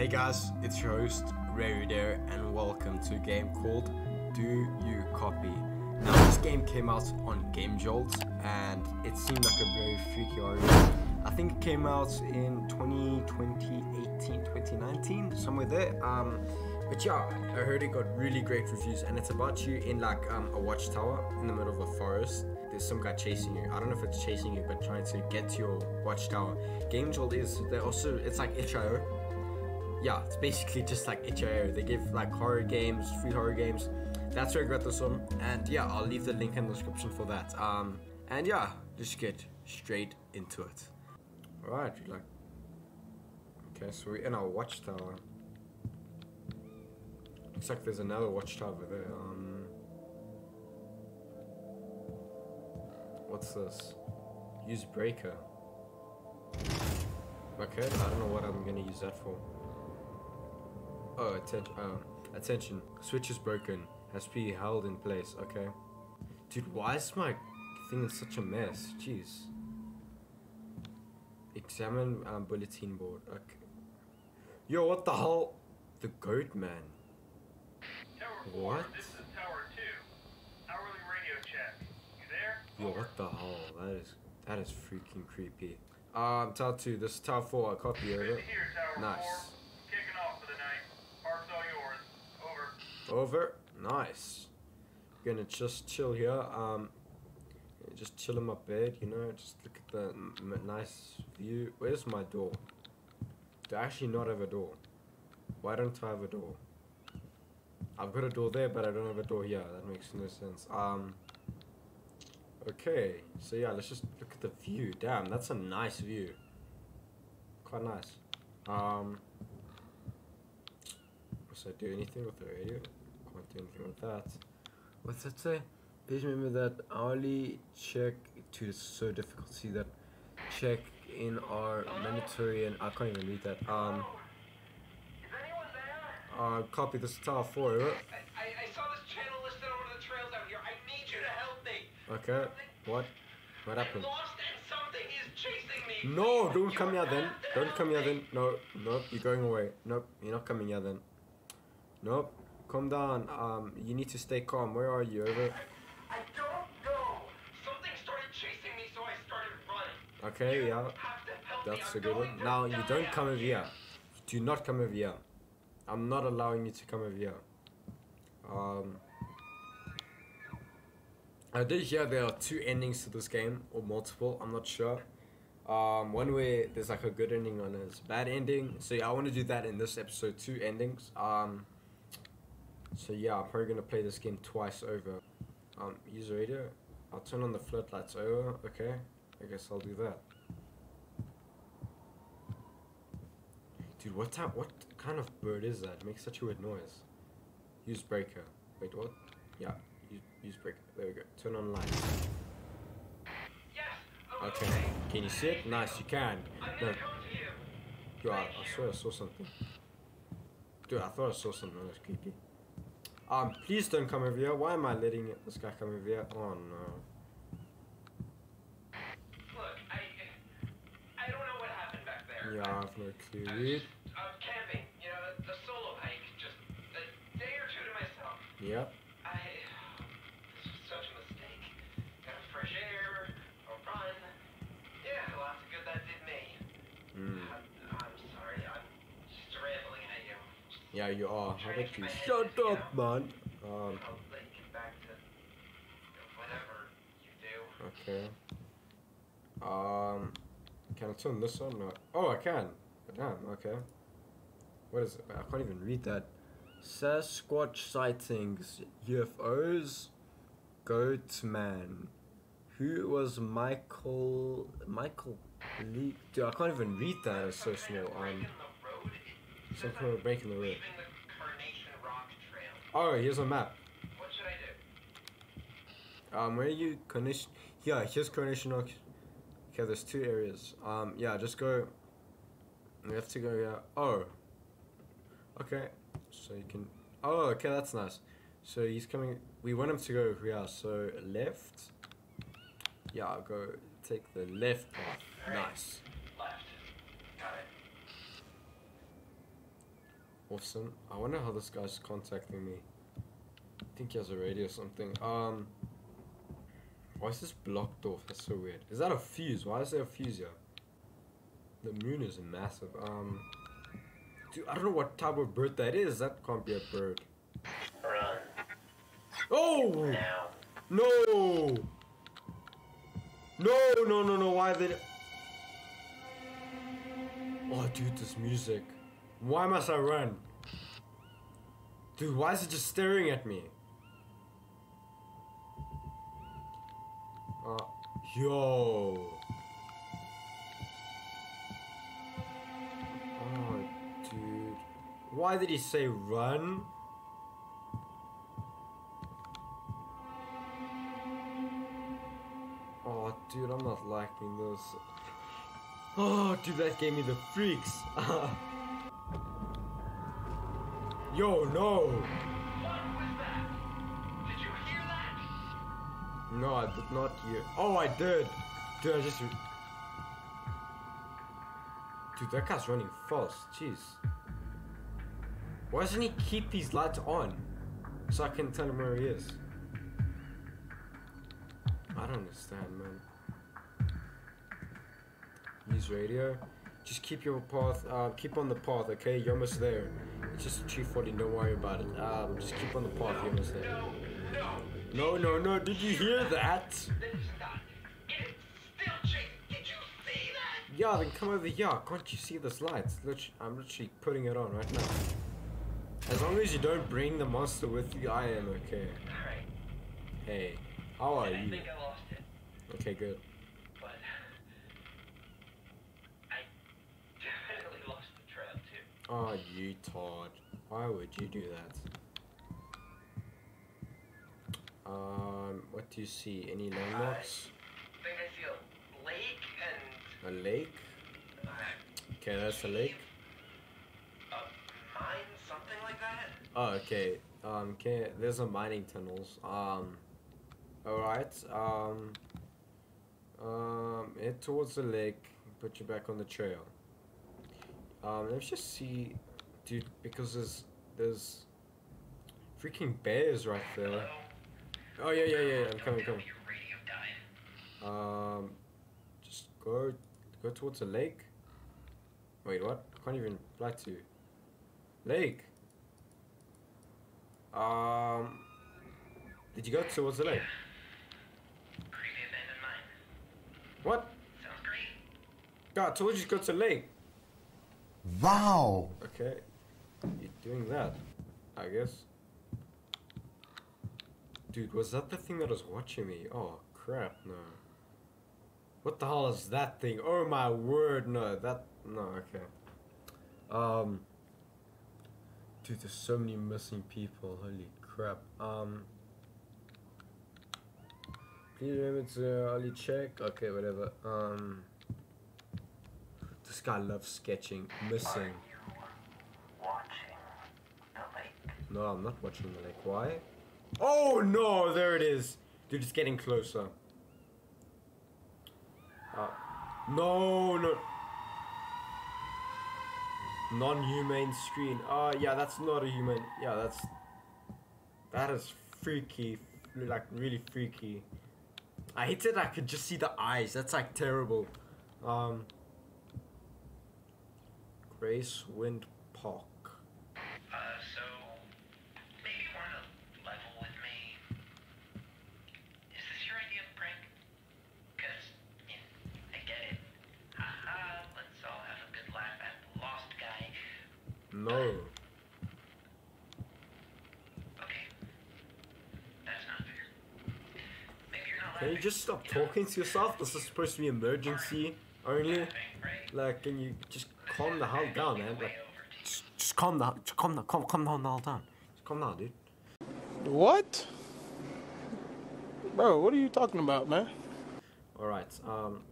Hey guys, it's your host, RareyDare, and welcome to a game called Do You Copy? Now, this game came out on Game Jolt, and it seemed like a very freaky RPG. I think it came out in 2020, 2018, 2019, somewhere there. Um, but yeah, I heard it got really great reviews, and it's about you in like um, a watchtower in the middle of a forest. There's some guy chasing you. I don't know if it's chasing you, but trying to get to your watchtower. Game Jolt is they're also it's like itch.io. Yeah, it's basically just like itch.io. They give like horror games, free horror games. That's where I got this one, and yeah, I'll leave the link in the description for that. Um, and yeah, just get straight into it. Alright, like. Okay, so we're in our watchtower. Looks like there's another watchtower there. Um, what's this? Use breaker. Okay, I don't know what I'm gonna use that for. Oh, attention. Oh, attention. Switch is broken. Has to be held in place. Okay. Dude, why is my thing in such a mess? Jeez. Examine um, bulletin board. Okay. Yo, what the hell? The goat man. Tower 4, What? this is Tower 2. Hourly radio check. You there? Yo, what the hell? That is that is freaking creepy. Um, Tower two. This is Tower four. I copy over. to hear, Tower Nice. 4. Kicking off for the night. Park's all yours. Over. Nice. Gonna just chill here. Um, just chill in my bed. You know, just look at the nice view. Where's my door? Do I actually not have a door? Why don't I have a door? I've got a door there, but I don't have a door here. That makes no sense. Um. Okay, so yeah, let's just look at the view. Damn, that's a nice view. Quite nice. Um. Must I do anything with the radio? Can't do anything with that. What's that say? Please remember that hourly check to the so difficulty that check in are mandatory and I can't even read that. Um. Is? Uh, copy this is tower four. over. I, I, I saw this channel listed on one of the trails out here. I need you to help me. Okay. What? What happened? I'm lost and something is chasing me. No, don't you come here then. Don't come here then. No, nope, you're going away. Nope, you're not coming here then. Nope, calm down. Um, you need to stay calm. Where are you? Over. I don't know. Something started chasing me, so I started running. Okay, yeah, help me. that's a good one. Now you don't come over here. Do not come over here. I'm not allowing you to come over here. Um. I did hear there are two endings to this game, or multiple. I'm not sure. Um, one way there's like a good ending and a bad ending. So yeah, I want to do that in this episode. Two endings. Um. So yeah, I'm probably gonna play this game twice over. Um, use radio. I'll turn on the floodlights over. Okay. I guess I'll do that. Dude, what type? What kind of bird is that? It makes such a weird noise. Use breaker. Wait, what? Yeah. Use, use breaker. There we go. Turn on light. Yes. oh, Okay. Can you see it? Nice. You can. No. gonna come to you. Yo, I, I swear I saw something. Dude, I thought I saw something. That was creepy. Um, please don't come over here. Why am I letting it, this guy come over here? Oh no. Look, I I don't know what happened back there. Yeah, I have no clue. Yeah, you are. How about you? Shut up, man. Um. I'll let you get back to whatever you do. Okay. Um, can I turn this on? No. Oh, I can. Damn. Okay. What is it? I can't even read that. Sasquatch sightings, UFOs, goat man. Who was Michael? Michael Lee? Dude, I can't even read that. It's so small. Um, some kind of break in the road. Leaving the Coronation Rock Oh, here's a map. What should I do? Um, where are you? Coronation. Yeah, here's Coronation Rock. Okay, there's two areas. Um, yeah, just go. We have to go. Yeah. Oh. Okay. So you can. Oh, okay, that's nice. So he's coming. We want him to go here. So left. Yeah, I'll go take the left path. Nice. Left. Got it. Awesome. I wonder how this guy's contacting me. I think he has a radio or something. Um. Why is this blocked off? That's so weird. Is that a fuse? Why is there a fuse here? The moon is massive. Um. Dude, I don't know what type of bird that is. That can't be a bird. Run. Oh! Now. No! No, no, no, no. Why did. Oh, dude, this music. Why must I run? Dude, why is it just staring at me? Uh, yo. Oh, dude. Why did he say run? Oh, dude, I'm not liking this. Oh, dude, that gave me the freaks. Yo, no. What was that? Did you hear that? No, I did not hear. Oh, I did. Dude, I just. Dude, that guy's running fast. Jeez. Why doesn't he keep these lights on? So I can tell him where he is. I don't understand, man. Use radio. Just keep your path, uh, keep on the path, okay? You're almost there. It's just a tree falling, don't worry about it. Um, just keep on the path, you're almost there. No, no. No, did you hear that? Then stop. It's still chasing. Did you see that? Yeah, then come over here. Can't you see this light? Lit- I'm literally putting it on right now. As long as you don't bring the monster with you, I am okay. Hey, how are I you? think I lost it, Okay, good. but I definitely lost the trail too. Oh, you Todd. Why would you do that? Um, what do you see? Any landmarks? I think I see a lake and A lake? uh, Okay, that's a lake. a mine, something like that. Oh, okay. Um, okay, there's a mining tunnels. Um, alright. Um, um, head towards the lake. Put you back on the trail. Um, let's just see, dude, because there's there's freaking bears right there. Oh yeah, yeah, yeah. I'm coming, coming. Um, just go go towards the lake. Wait, what? I can't even fly to. Lake. Um, did you go towards the lake? Creepy abandoned mine. What? Sounds great. God, I told you to go to the lake. Wow. Okay, you're doing that, I guess. Dude, was that the thing that was watching me? Oh crap, no. What the hell is that thing? Oh my word, no, that no, okay. Um, dude, there's so many missing people. Holy crap. Um, please remember to only check. Okay, whatever. Um, this guy loves sketching. Missing. No, I'm not watching the lake. Why? Oh no, there it is. Dude, it's getting closer. Uh, no, no. Non-humane screen. Oh, yeah, that's not a human. Yeah, that's. That is freaky. Like, really freaky. I hate that I could just see the eyes. That's like terrible. Um. Grace Wind Park. Uh, so maybe you want to level with me. Is this your idea of prank? Cause you I get it. Haha, let's all have a good laugh at the lost guy. No. Okay. That's not fair. Maybe you're not Can you just stop talking to yourself? This is supposed to be emergency only. Like, can you just calm the hell down, man? Like, over to you. just, just calm down. Just calm down. Calm, calm down the hell down. Just calm down, dude. What? Bro, what are you talking about, man? All right. Um,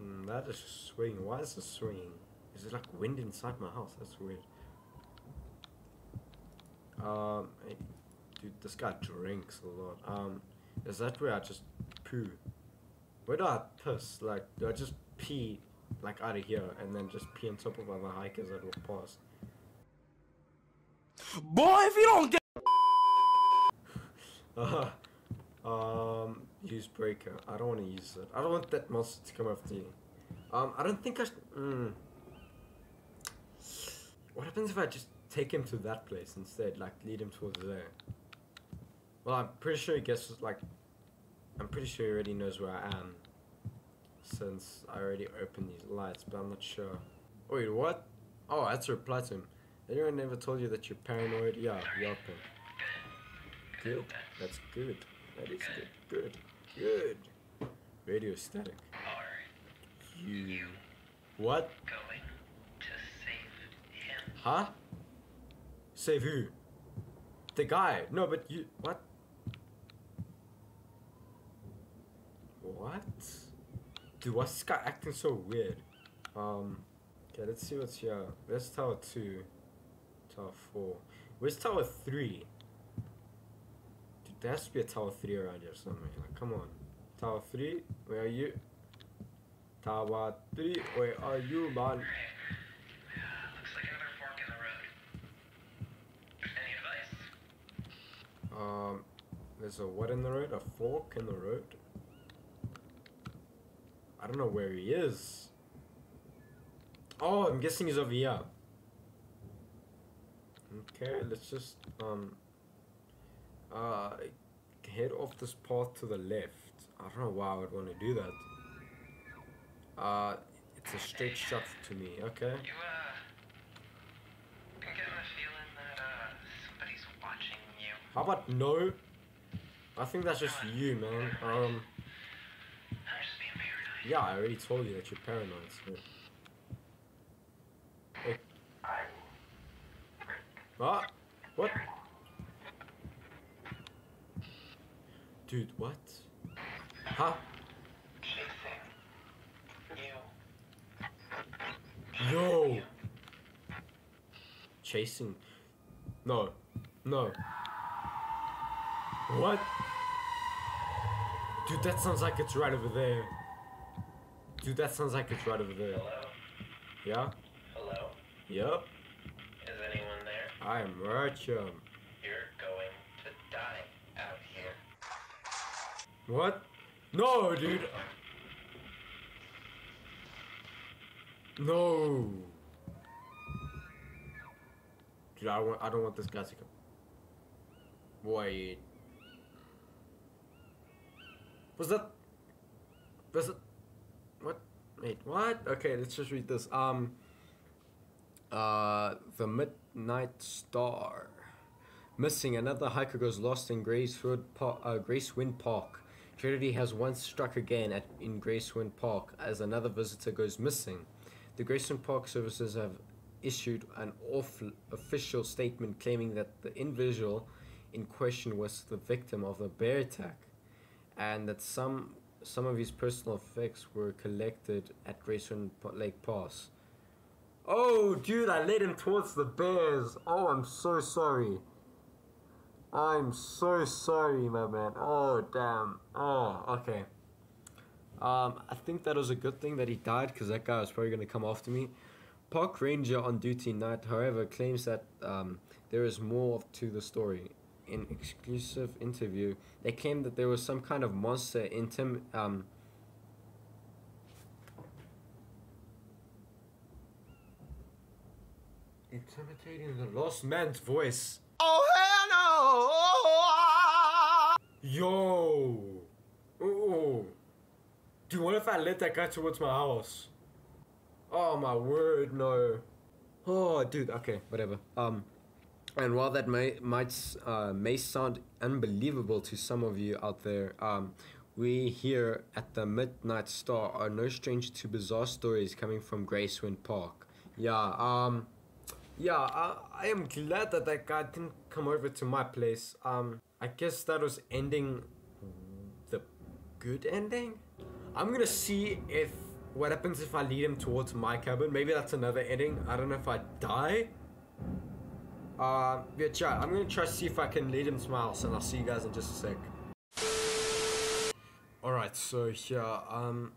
mm, that is swinging. Why is it swinging? Is it like wind inside my house? That's weird. Um, hey, dude, this guy drinks a lot. Um, is that where I just poo? Where do I piss? Like, do I just pee like out of here and then just pee on top of other hikers that walk past? Boy, if you don't get. uh, um, use breaker. I don't want to use it. I don't want that monster to come after you. Um, I don't think I. Sh- mm. What happens if I just take him to that place instead? Like lead him towards there. Well, I'm pretty sure he guesses like. I'm pretty sure he already knows where I am. Since I already opened these lights, but I'm not sure. Wait, what? Oh, that's a reply to him. Anyone ever told you that you're paranoid? Yeah, Yelping. Good. That's good. That is good. Good. Good. Radio static. Are You. What? going to save him? Huh? Save who? The guy. No, but you. What? Dude, why's this guy acting so weird? Um. Okay, let's see what's here. There's Tower 2. Tower 4. Where's Tower 3? Dude, there has to be a Tower 3 around here somewhere. Like, come on. Tower 3, where are you? Tower 3, where are you, man? Looks like another fork in the road. Any advice? Um, there's a what in the road? A fork in the road? I don't know where he is. Oh, I'm guessing he's over here. Okay, let's just um uh head off this path to the left. I don't know why I would want to do that. Uh, it's a straight shot to me. Okay. You, uh. I'm getting the feeling that, uh, somebody's watching you. How about no? I think that's just you, man. Um. I'm just being paranoid. Yeah, I already told you that you're paranoid. So. Hey. What? What? Dude, what? Huh? Yo! Chasing. No. No. What? Dude, that sounds like it's right over there. Dude, that sounds like it's right over there. Hello? Yeah? Hello? Yep. Is anyone there? I am Merchum. You're going to die out here. What? No, dude. No. Dude, I want. I don't want this guy to come. Wait. Was that? Was it? Wait. What? Okay, let's just read this. Um. Uh, the Midnight Star. Missing, another hiker goes lost in Gracewood pa- uh, Gracewind Park. Tragedy has once struck again at, in Gracewind Park as another visitor goes missing. The Gracewind Park services have issued an off- official statement claiming that the individual in question was the victim of a bear attack, and that some some of his personal effects were collected at Grayson Lake Pass. Oh, dude, I led him towards the bears. Oh, I'm so sorry. I'm so sorry, my man. Oh, damn. Oh, okay. Um, I think that was a good thing that he died because that guy was probably going to come after me. Park ranger on duty night, however, claims that um, there is more to the story. In exclusive interview, they claim that there was some kind of monster intim um. Intimidating the lost man's voice. Oh, hell no! Yo! Oh! Dude, what if I let that guy towards my house? Oh my word, no. Oh, dude, okay, whatever. Um, and while that may might uh, may sound unbelievable to some of you out there, um, we here at the Midnight Star are no stranger to bizarre stories coming from Gracewind Park. Yeah, um, yeah, I, I am glad that that guy didn't come over to my place. Um, I guess that was ending the good ending. I'm gonna see if what happens if I lead him towards my cabin. Maybe that's another ending. I don't know if I die. Uh, yeah, chat. I'm gonna try to see if I can lead him to my house, and I'll see you guys in just a sec. Alright, so here, um,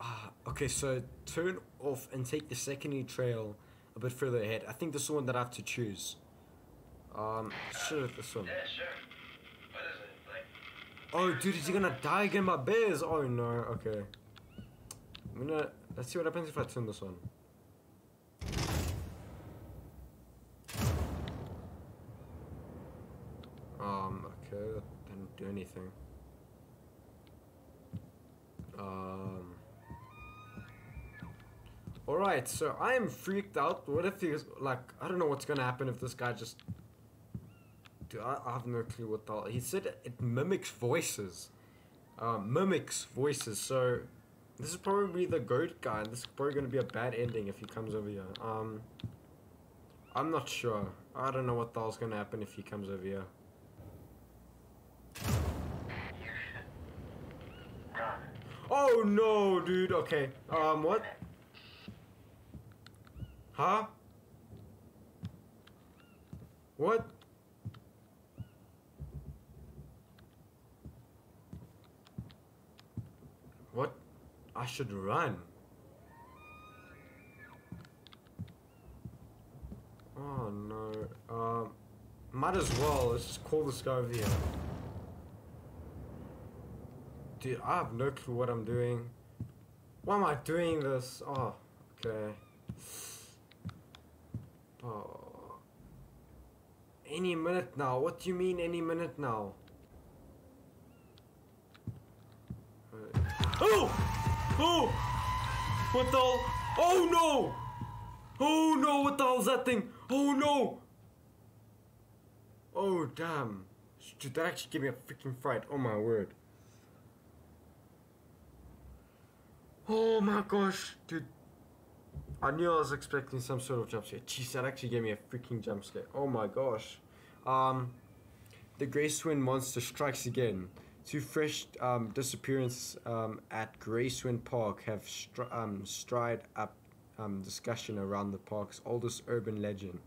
ah, okay, so turn off and take the secondary trail a bit further ahead. I think this is the one that I have to choose. Um, sure, this one. Yeah, sure. What is it? Like, Oh, dude, is he gonna die again by bears? Oh no, okay. I'm gonna, let's see what happens if I turn this on. That didn't do anything. Um. Alright, so I am freaked out. What if he's, like, I don't know what's gonna happen if this guy just Dude, I, I have no clue what the. He said it, it mimics voices. Um, mimics voices. So this is probably the goat guy, and this is probably gonna be a bad ending if he comes over here. Um, I'm not sure. I don't know what the hell's gonna happen if he comes over here. Oh no, dude. Okay. Um, what? Huh? What? What? I should run. Oh no. Um, might as well. Let's just call this guy over here. Dude, I have no clue what I'm doing. Why am I doing this? Oh, okay. Oh. Any minute now. What do you mean any minute now? Oh! Oh! What the hell? Oh no! Oh no, what the hell's that thing? Oh no! Oh damn. Dude, that actually gave me a freaking fright. Oh my word. Oh my gosh, dude. I knew I was expecting some sort of jump scare. Jeez, that actually gave me a freaking jump scare. Oh my gosh. Um, the Gracewind monster strikes again. Two fresh um, disappearances um, at Gracewind Park have str- um, stride up um, discussion around the park's oldest urban legend.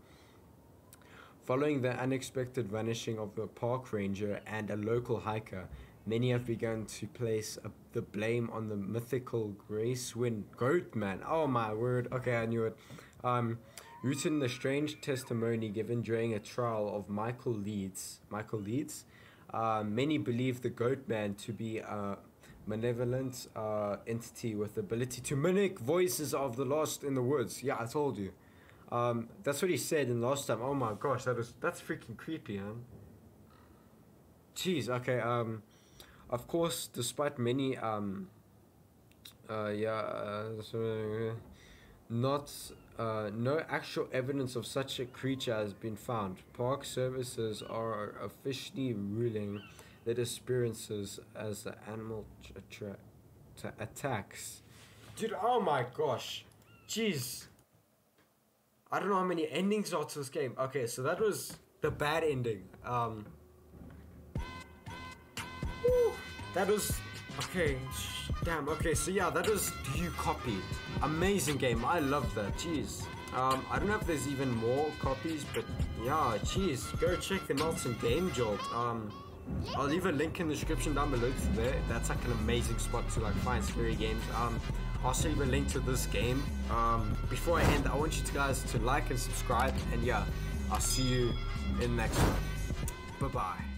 Following the unexpected vanishing of the park ranger and a local hiker, many have begun to place a, the blame on the mythical Gracewind Goat Man. Oh my word! Okay, I knew it. Um, rooted the strange testimony given during a trial of Michael Leeds. Michael Leeds. Uh, many believe the Goat Man to be a malevolent uh, entity with the ability to mimic voices of the lost in the woods. Yeah, I told you. Um, that's what he said in last time. Oh my gosh, that was that's freaking creepy, man. Jeez. Okay. Um, of course, despite many um, uh, yeah, uh, not uh, no actual evidence of such a creature has been found. Park services are officially ruling the experiences as the animal attacks. Dude, oh my gosh, jeez. I don't know how many endings are to this game. Okay, so that was the bad ending. Um, that was okay. Damn. Okay, so yeah, that was You Copy? Amazing game. I love that. Jeez. Um, I don't know if there's even more copies, but yeah, jeez, go check them out in Game Jolt. Um, I'll leave a link in the description down below to there. That's like an amazing spot to like find scary games. Um, I'll also leave a link to this game. Um, before I end, I want you guys to like and subscribe, and yeah, I'll see you in the next one. Bye bye.